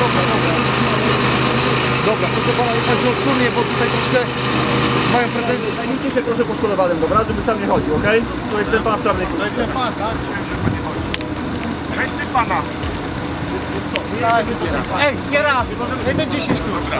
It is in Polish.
dobra, dobra. Dobra, proszę pana jechać nocturnie, bo tutaj troszkę mają pretensje. Zajmijcie się proszę poszkodowanym, dobra, żeby sam nie chodził, okej? Okay? To jest ten pan w czarnej kurtce. To jest ten pan, tak? Chciałem, żeby tak, nie chodził. Weźcie pana! Ej, nie raz, może 1-10 kurwa.